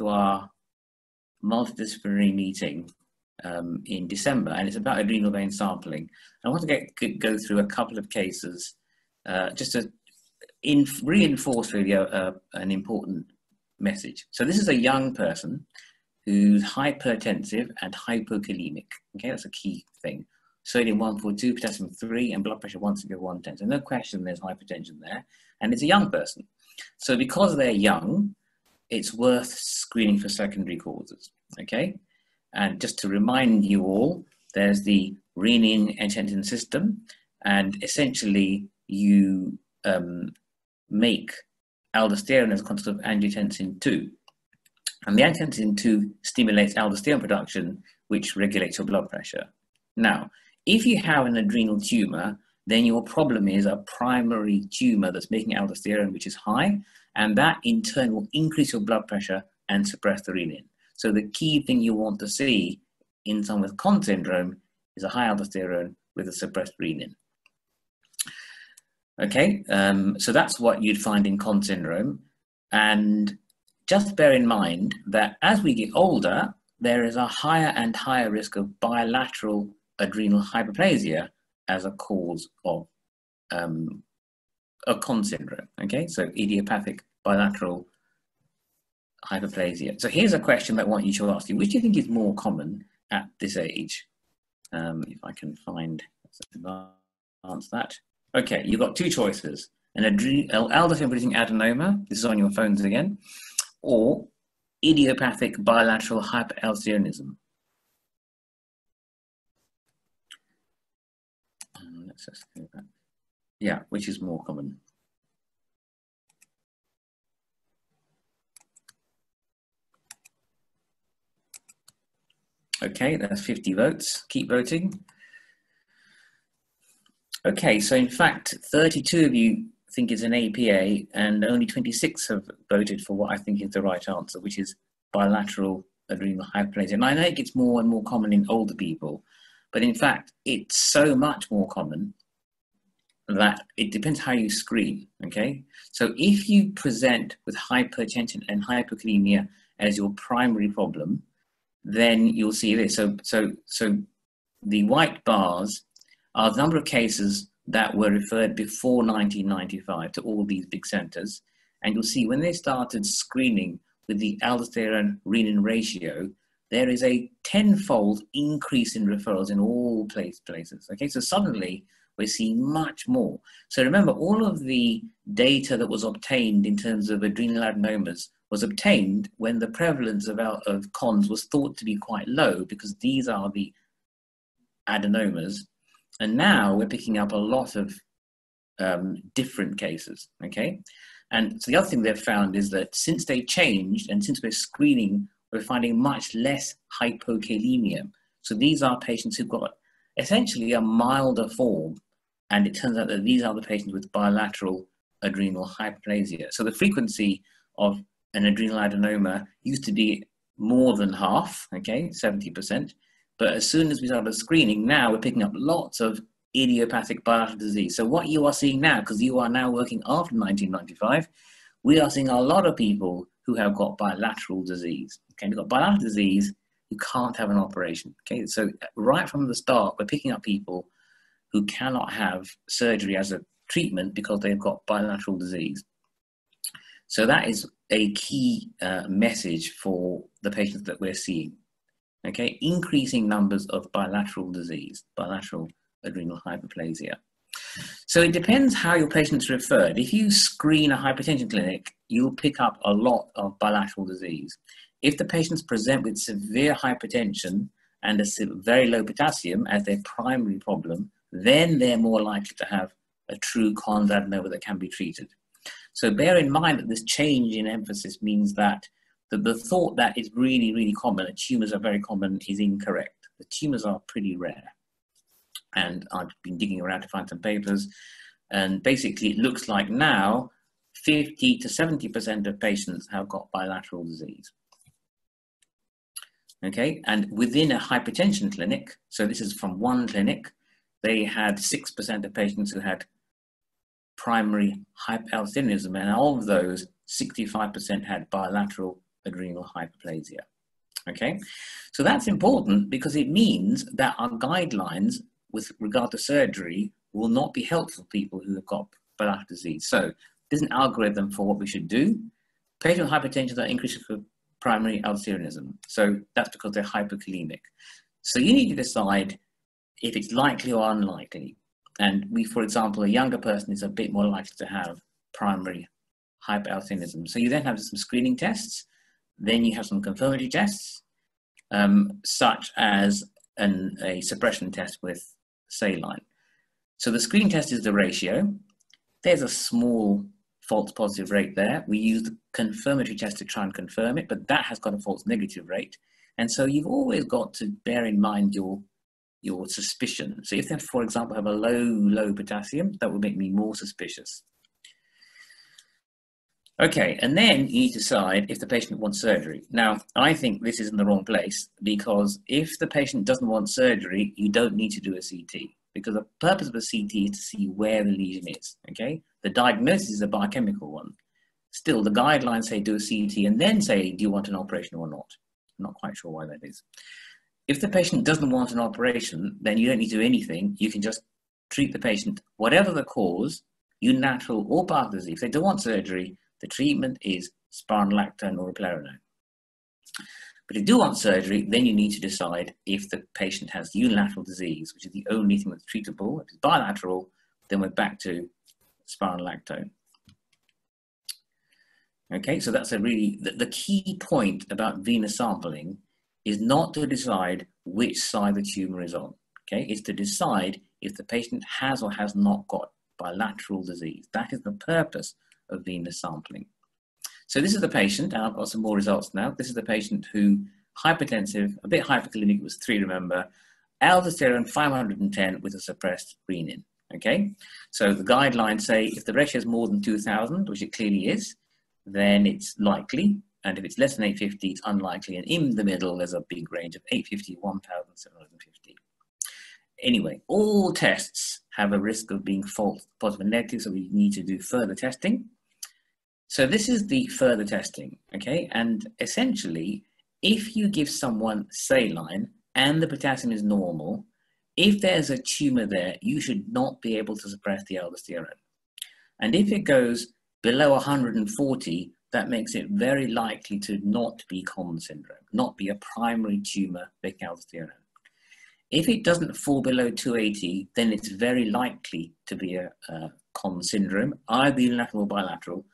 to our multidisciplinary meeting um, in December, and it's about adrenal vein sampling. I want to get, go through a couple of cases uh, just to in, reinforce really a, a, an important message. So this is a young person who's hypertensive and hypokalemic. Okay, that's a key thing. Sodium 142, potassium 3, and blood pressure 160 110. So no question there's hypertension there. And it's a young person. So because they're young, it's worth screening for secondary causes. Okay? And just to remind you all, there's the renin-angiotensin system, and essentially you um, make aldosterone as a consequence of angiotensin 2. And the angiotensin 2 stimulates aldosterone production, which regulates your blood pressure. Now, if you have an adrenal tumor, then your problem is a primary tumor that's making aldosterone, which is high, and that in turn will increase your blood pressure and suppress the renin. So the key thing you want to see in someone with Conn syndrome is a high aldosterone with a suppressed renin. Okay, um, so that's what you'd find in Conn syndrome. And just bear in mind that as we get older, there is a higher and higher risk of bilateral adrenal hyperplasia as a cause of um, a Conn syndrome. Okay, so idiopathic bilateral hyperplasia. So here's a question that I want you to ask you. Which do you think is more common at this age? Um, if I can find, answer that. Okay, you've got two choices. An adrenal, aldosterone-producing adenoma, this is on your phones again, or idiopathic bilateral hyperaldosteronism. Um, let's just go back. Yeah, which is more common? Okay, that's 50 votes. Keep voting. Okay, so in fact, 32 of you think it's an APA, and only 26 have voted for what I think is the right answer, which is bilateral adrenal hyperplasia. And I know it gets more and more common in older people, but in fact, it's so much more common that it depends how you screen. Okay, so if you present with hypertension and hypokalemia as your primary problem, then you'll see this. So, so, so the white bars are the number of cases that were referred before 1995 to all these big centers. And you'll see when they started screening with the aldosterone renin ratio, there is a tenfold increase in referrals in all place, places. Okay, so suddenly we're seeing much more. So remember, all of the data that was obtained in terms of adrenal adenomas was obtained when the prevalence of, of Conn's was thought to be quite low because these are the adenomas and now we're picking up a lot of um, different cases, okay? And so the other thing they've found is that since they changed and since we're screening, we're finding much less hypokalemia. So these are patients who've got essentially a milder form. And it turns out that these are the patients with bilateral adrenal hyperplasia. So the frequency of an adrenal adenoma used to be more than half, okay, 70%. But as soon as we started screening, now we're picking up lots of idiopathic bilateral disease. So what you are seeing now, because you are now working after 1995, we are seeing a lot of people who have got bilateral disease. Okay, you've got bilateral disease, you can't have an operation. Okay, so right from the start, we're picking up people who cannot have surgery as a treatment because they've got bilateral disease. So that is a key uh, message for the patients that we're seeing okay, increasing numbers of bilateral disease, bilateral adrenal hyperplasia. So it depends how your patient's referred. If you screen a hypertension clinic, you'll pick up a lot of bilateral disease. If the patients present with severe hypertension and a very low potassium as their primary problem, then they're more likely to have a true Conn's adenoma that can be treated. So bear in mind that this change in emphasis means that the, the thought that is really, really common, that tumors are very common, is incorrect. The tumors are pretty rare. And I've been digging around to find some papers, and basically it looks like now 50 to 70% of patients have got bilateral disease. Okay, and within a hypertension clinic, so this is from one clinic, they had 6% of patients who had primary hyperaldosteronism, and of those, 65% had bilateral adrenal hyperplasia. Okay, so that's important because it means that our guidelines with regard to surgery will not be helpful for people who have got bilateral disease. So there's an algorithm for what we should do. Patient hypertension that increasing for primary aldosteronism. So that's because they're hyperkalemic. So you need to decide if it's likely or unlikely. And we, for example, a younger person is a bit more likely to have primary hyperaldosteronism. So you then have some screening tests, then you have some confirmatory tests, um, such as an, a suppression test with saline. So the screen test is the ratio. There's a small false positive rate there. We use the confirmatory test to try and confirm it, but that has got a false negative rate. And so you've always got to bear in mind your your suspicion. So if they, for example, have a low, low potassium, that would make me more suspicious. Okay, and then you decide if the patient wants surgery. Now, I think this is in the wrong place because if the patient doesn't want surgery, you don't need to do a CT because the purpose of a CT is to see where the lesion is, okay? The diagnosis is a biochemical one. Still, the guidelines say do a CT and then say, do you want an operation or not? I'm not quite sure why that is. If the patient doesn't want an operation, then you don't need to do anything. You can just treat the patient, whatever the cause, unilateral or bilateral disease. If they don't want surgery, the treatment is spironolactone or eplerenone. But if you do want surgery, then you need to decide if the patient has unilateral disease, which is the only thing that's treatable. If it's bilateral, then we're back to spironolactone. Okay, so that's a really, the, the, key point about venous sampling is not to decide which side the tumor is on. Okay, it's to decide if the patient has or has not got bilateral disease. That is the purpose of venous sampling. So this is the patient, and I've got some more results now. This is the patient who hypertensive, a bit hyperkalemic, was three, remember, aldosterone 510 with a suppressed renin. Okay, so the guidelines say if the ratio is more than 2000, which it clearly is, then it's likely. And if it's less than 850, it's unlikely. And in the middle, there's a big range of 850, 1750. Anyway, all tests have a risk of being false positive and negative, so we need to do further testing. So this is the further testing, okay? And essentially, if you give someone saline and the potassium is normal, if there's a tumor there, you should not be able to suppress the aldosterone. And if it goes below 140, that makes it very likely to not be common syndrome, not be a primary tumor making aldosterone. If it doesn't fall below 280, then it's very likely to be a, a common syndrome, either unilateral or bilateral,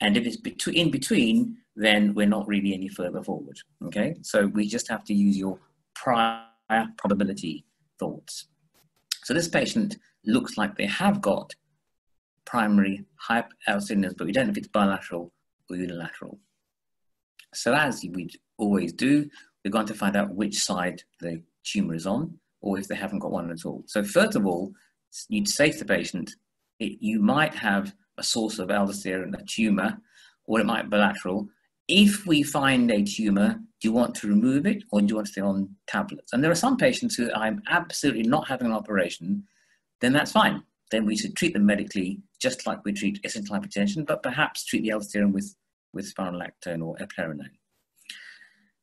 and if it's between, in between, then we're not really any further forward. Okay, so we just have to use your prior probability thoughts. So this patient looks like they have got primary hyperaldosteronism, but we don't know if it's bilateral or unilateral. So as we always do, we're going to find out which side the tumor is on, or if they haven't got one at all. So first of all, you'd say to the patient, it, you might have a source of aldosterone, a tumor, or it might be bilateral. If we find a tumor, do you want to remove it or do you want to stay on tablets? And there are some patients who I'm absolutely not having an operation, then that's fine. Then we should treat them medically just like we treat essential hypertension, but perhaps treat the aldosterone with, with spironolactone or eplerenone.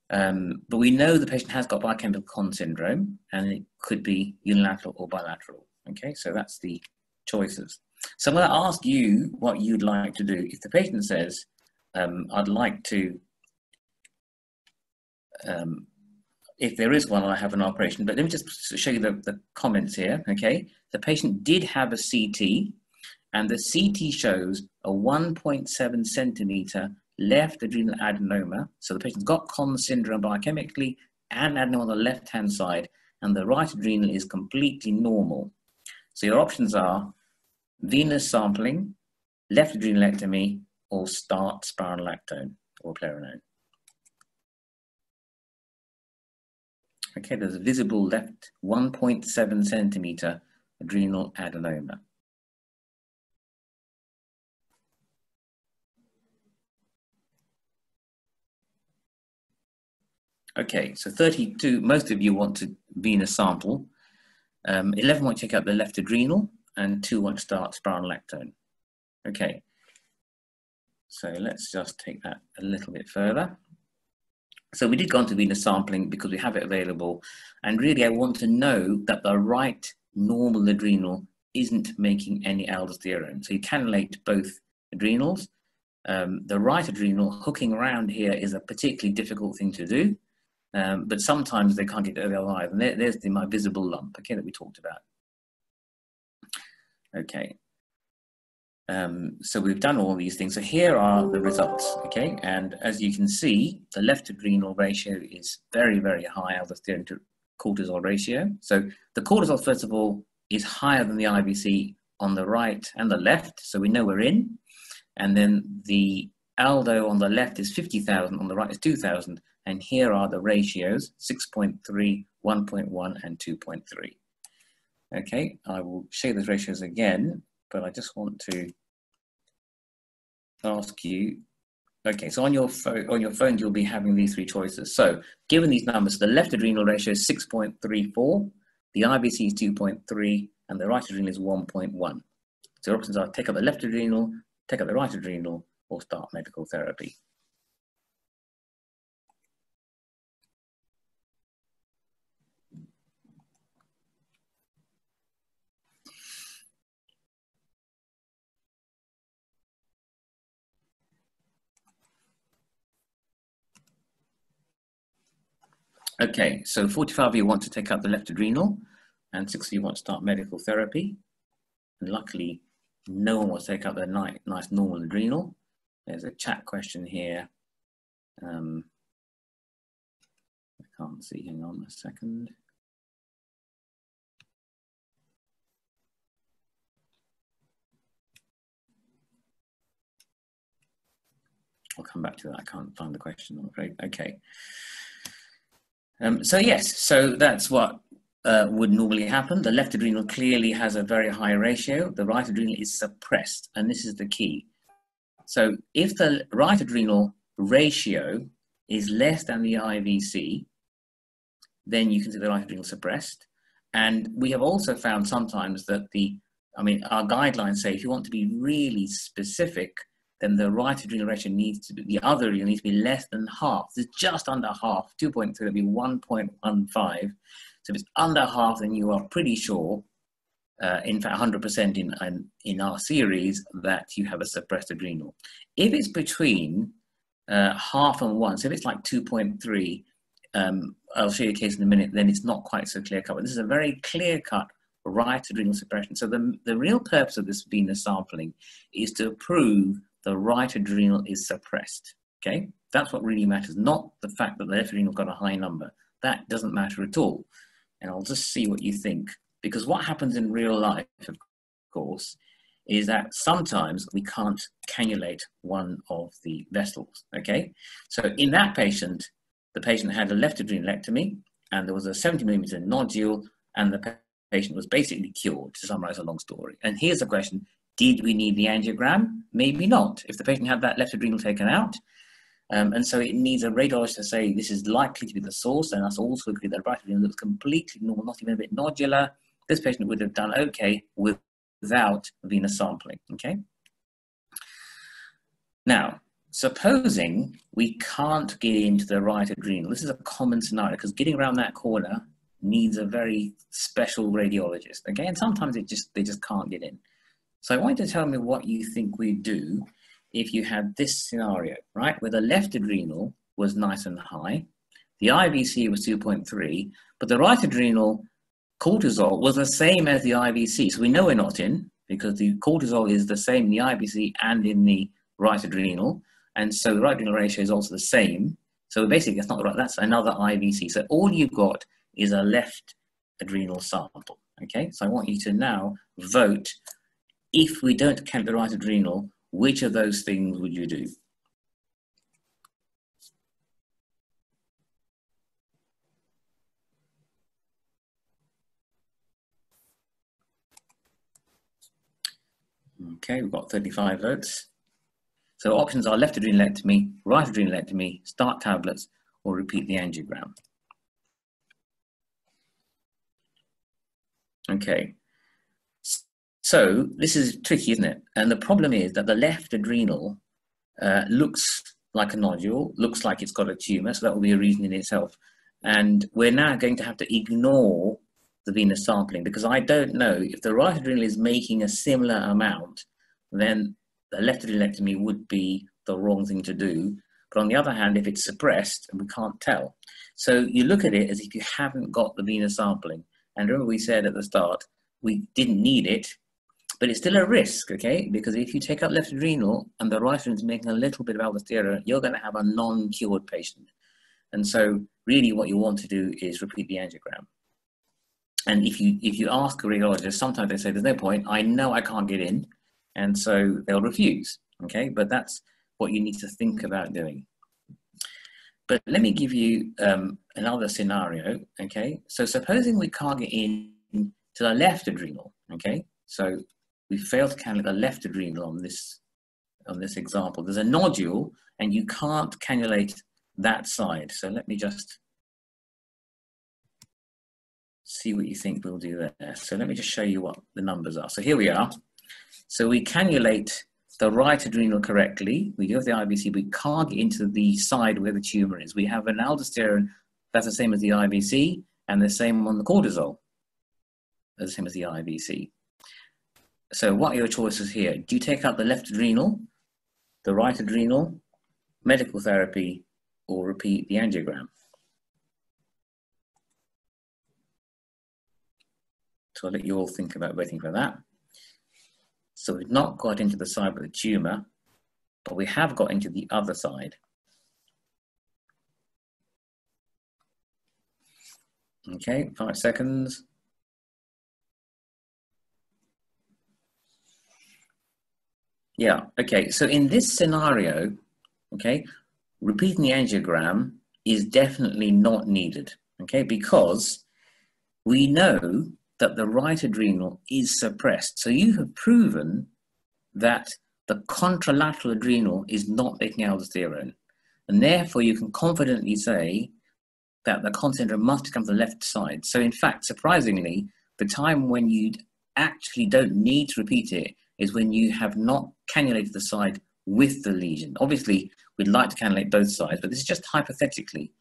Um, but we know the patient has got biochemical Conn syndrome and it could be unilateral or bilateral. Okay, so that's the choices. So I'm going to ask you what you'd like to do. If the patient says, um, I'd like to, um, if there is one, I have an operation, but let me just show you the, the comments here, okay? The patient did have a CT, and the CT shows a 1.7 centimeter left adrenal adenoma. So the patient's got Conn syndrome biochemically and adenoma on the left-hand side, and the right adrenal is completely normal. So your options are venous sampling, left adrenalectomy, or start spironolactone or eplerenone. Okay, there's a visible left 1.7 centimeter adrenal adenoma. Okay, so 32, most of you want to venous sample. Um, 11 want to check out the left adrenal, and two want to start spironolactone. Okay, so let's just take that a little bit further. So we did go on to venous sampling because we have it available. And really, I want to know that the right normal adrenal isn't making any aldosterone. So you cannulate both adrenals. Um, the right adrenal hooking around here is a particularly difficult thing to do, um, but sometimes they can't get over alive. And there, there's the, my visible lump, okay, that we talked about. Okay. Um, so we've done all these things. So here are the results, okay? And as you can see, the left to adrenal ratio is very, very high, aldosterone to cortisol ratio. So the cortisol, first of all, is higher than the IVC on the right and the left, so we know we're in. And then the aldo on the left is 50,000, on the right is 2,000. And here are the ratios, 6.3, 1.1, and 2.3. Okay, I will show those ratios again, but I just want to ask you, okay, so on your, phone, on your phone, you'll be having these three choices. So given these numbers, the left adrenal ratio is 6.34, the IVC is 2.3, and the right adrenal is 1.1. So your options are take up the left adrenal, take up the right adrenal, or start medical therapy. Okay, so 45 of you want to take out the left adrenal, and 60 of you want to start medical therapy. And luckily, no one wants to take out their nice, nice normal adrenal. There's a chat question here. Um, I can't see, hang on a second. I'll come back to that. I can't find the question, I'm afraid. Okay. Um, so yes, so that's what uh, would normally happen. The left adrenal clearly has a very high ratio. The right adrenal is suppressed, and this is the key. So if the right adrenal ratio is less than the IVC, then you can see the right adrenal suppressed. And we have also found sometimes that the, I mean, our guidelines say if you want to be really specific, then the right adrenal ratio needs to be, the other adrenal needs to be less than half. It's just under half, 2.3, that'd be 1.15. So if it's under half, then you are pretty sure, uh, in fact, 100% in, in, in our series, that you have a suppressed adrenal. If it's between uh, half and one, so if it's like 2.3, um, I'll show you a case in a minute, then it's not quite so clear cut. But this is a very clear cut right adrenal suppression. So the, the real purpose of this venous sampling is to prove the right adrenal is suppressed. Okay, that's what really matters, not the fact that the left adrenal got a high number. That doesn't matter at all. And I'll just see what you think. Because what happens in real life, of course, is that sometimes we can't cannulate one of the vessels. Okay, so in that patient, the patient had a left adrenalectomy and there was a 70 millimeter nodule, and the patient was basically cured, to summarize a long story. And here's the question did we need the angiogram? Maybe not. If the patient had that left adrenal taken out, um, and so it needs a radiologist to say this is likely to be the source, and that's also agree that right adrenal looks completely normal, not even a bit nodular. This patient would have done okay without venous sampling. Okay. Now, supposing we can't get into the right adrenal, this is a common scenario because getting around that corner needs a very special radiologist. Okay, and sometimes it just they just can't get in. So I want you to tell me what you think we do if you had this scenario, right, where the left adrenal was nice and high, the IVC was 2.3, but the right adrenal cortisol was the same as the IVC. So we know we're not in because the cortisol is the same in the IVC and in the right adrenal. And so the right adrenal ratio is also the same. So basically, that's not right. That's another IVC. So all you've got is a left adrenal sample. Okay, so I want you to now vote if we don't count the right adrenal, which of those things would you do? Okay, we've got 35 votes. So options are left adrenalectomy, right adrenalectomy, start tablets, or repeat the angiogram. Okay, so this is tricky, isn't it? And the problem is that the left adrenal uh, looks like a nodule, looks like it's got a tumor, so that will be a reason in itself. And we're now going to have to ignore the venous sampling because I don't know if the right adrenal is making a similar amount, then the left adrenalectomy would be the wrong thing to do. But on the other hand, if it's suppressed, we can't tell. So you look at it as if you haven't got the venous sampling. And remember we said at the start, we didn't need it, but it's still a risk, okay? Because if you take out left adrenal and the right adrenal is making a little bit of aldosterone, you're going to have a non-cured patient. And so really what you want to do is repeat the angiogram. And if you if you ask a radiologist, sometimes they say, there's no point, I know I can't get in. And so they'll refuse, okay? But that's what you need to think about doing. But let me give you um, another scenario, okay? So supposing we can't get in to the left adrenal, okay? So we failed to cannulate the left adrenal on this, on this example. There's a nodule and you can't cannulate that side. So let me just see what you think we'll do there. So let me just show you what the numbers are. So here we are. So we cannulate the right adrenal correctly. We go with the IVC, we can't get into the side where the tumor is. We have an aldosterone that's the same as the IVC and the same on the cortisol, the same as the IVC. So what are your choices here? Do you take out the left adrenal, the right adrenal, medical therapy, or repeat the angiogram? So I'll let you all think about waiting for that. So we've not got into the side with the tumor, but we have got into the other side. Okay, five seconds. Yeah, okay, so in this scenario, okay, repeating the angiogram is definitely not needed, okay, because we know that the right adrenal is suppressed. So you have proven that the contralateral adrenal is not making aldosterone. And therefore, you can confidently say that the concentration must come to the left side. So, in fact, surprisingly, the time when you actually don't need to repeat it is when you have not cannulated the side with the lesion. Obviously, we'd like to cannulate both sides, but this is just hypothetically.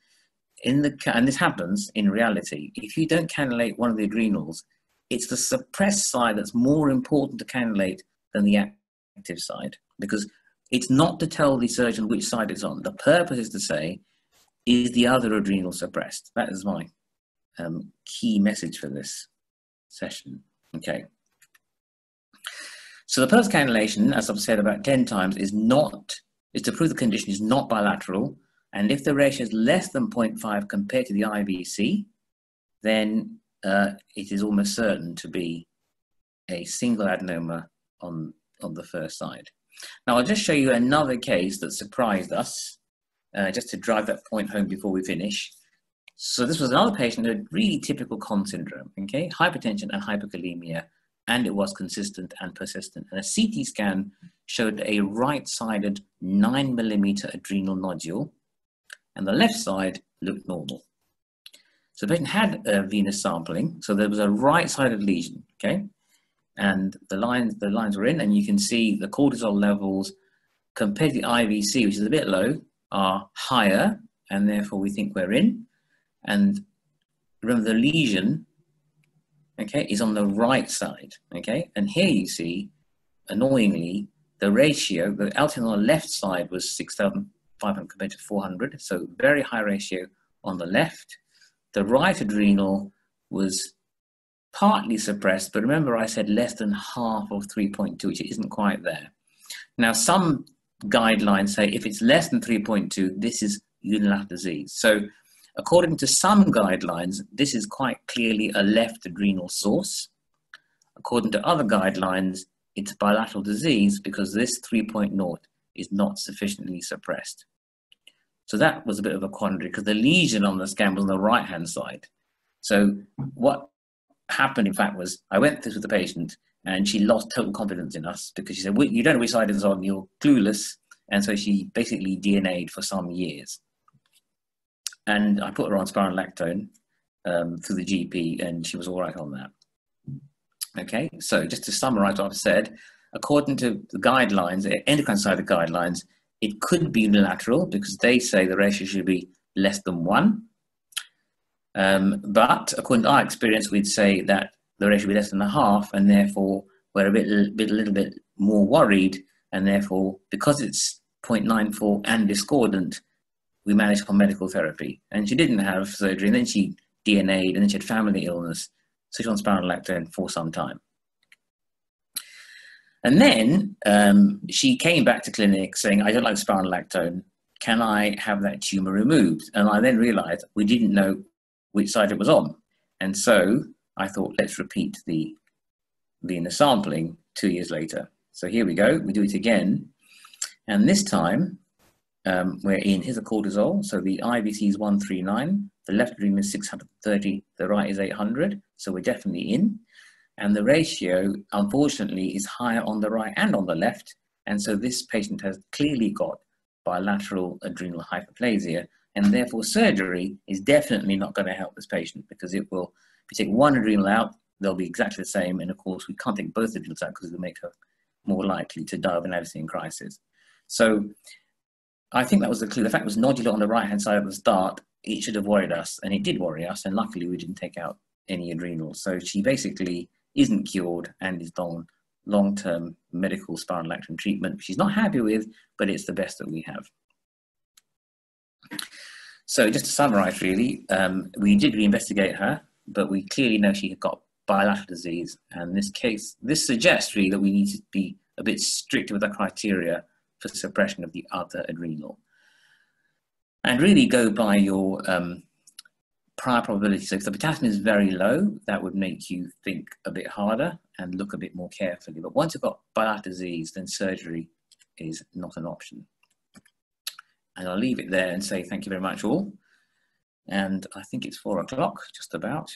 In the and this happens in reality. If you don't cannulate one of the adrenals it's the suppressed side that's more important to cannulate than the active side because it's not to tell the surgeon which side it's on. The purpose is to say is the other adrenal suppressed? That is my um, key message for this session. Okay so the post cannulation as i've said about 10 times is not is to prove the condition is not bilateral and if the ratio is less than 0.5 compared to the IVC, then uh, it is almost certain to be a single adenoma on, on the first side. Now I'll just show you another case that surprised us, uh, just to drive that point home before we finish. So this was another patient who had really typical Conn syndrome, okay? Hypertension and hyperkalemia, and it was consistent and persistent. And a CT scan showed a right-sided nine millimeter adrenal nodule and the left side looked normal. So the patient had a venous sampling, so there was a right-sided lesion, okay? And the lines, the lines were in, and you can see the cortisol levels compared to the IVC, which is a bit low, are higher, and therefore we think we're in. And remember the lesion, okay, is on the right side, okay? And here you see, annoyingly, the ratio, the altitude on the left side was 6,000 500 compared to 400. So very high ratio on the left. The right adrenal was partly suppressed, but remember I said less than half of 3.2, which isn't quite there. Now, some guidelines say if it's less than 3.2, this is unilateral disease. So according to some guidelines, this is quite clearly a left adrenal source. According to other guidelines, it's bilateral disease because this 3.0 is not sufficiently suppressed. So that was a bit of a quandary because the lesion on the scan was on the right hand side. So what happened, in fact, was I went through with the patient and she lost total confidence in us because she said, "You don't know which side is on. You're clueless." And so she basically DNA'd for some years. And I put her on spironolactone um, through the GP, and she was all right on that. Okay, so just to summarize what I've said, according to the guidelines, the endocrine side of the guidelines, it could be unilateral because they say the ratio should be less than one. Um, but according to our experience, we'd say that the ratio should be less than a half, and therefore we're a bit, bit a little bit more worried, and therefore because it's 0.94 and discordant, we managed on medical therapy. And she didn't have surgery, and then she DNA'd, and then she had family illness, so she was on spironolactone for some time. And then um, she came back to clinic saying, I don't like spironolactone. Can I have that tumor removed? And I then realized we didn't know which side it was on. And so I thought, let's repeat the venous sampling two years later. So here we go, we do it again. And this time um, we're in, here's a cortisol. So the IVC is 139, the left adrenal is 630, the right is 800. So we're definitely in. And the ratio, unfortunately, is higher on the right and on the left. And so this patient has clearly got bilateral adrenal hyperplasia. And therefore, surgery is definitely not going to help this patient because it will, if you take one adrenal out, they'll be exactly the same. And of course, we can't take both adrenals out because it'll make her more likely to die of an Addisonian crisis. So I think that was the clue. The fact was nodular on the right hand side at the start, it should have worried us, and it did worry us. And luckily, we didn't take out any adrenals. So she basically isn't cured and is on long-term medical spironolactone treatment, which she's not happy with, but it's the best that we have. So just to summarize really, um, we did reinvestigate her, but we clearly know she had got bilateral disease. And this case, this suggests really that we need to be a bit stricter with the criteria for suppression of the other adrenal. And really go by your um, prior probability. So if the potassium is very low, that would make you think a bit harder and look a bit more carefully. But once you've got bilateral disease, then surgery is not an option. And I'll leave it there and say thank you very much all. And I think it's four o'clock, just about.